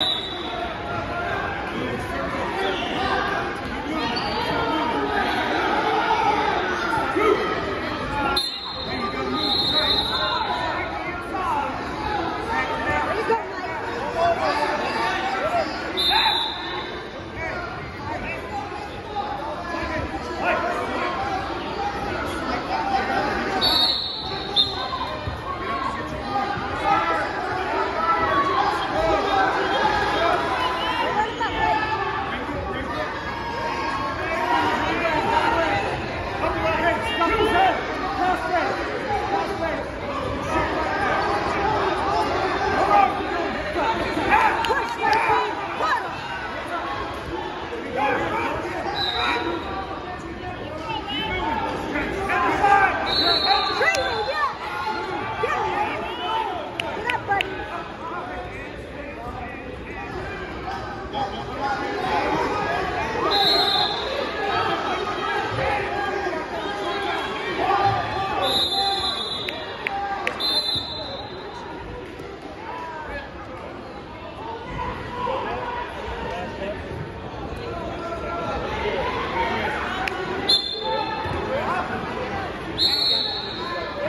you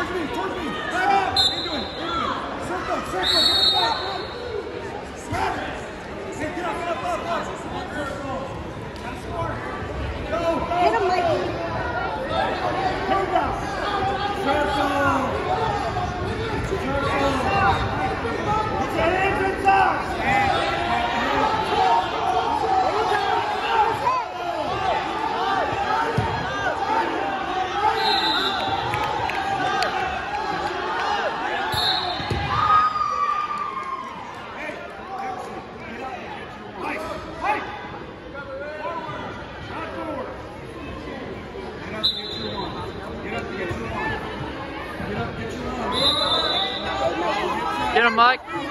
Towards me, towards me. Back up. What are you doing? Circle, circle. Get up. Grab Mike.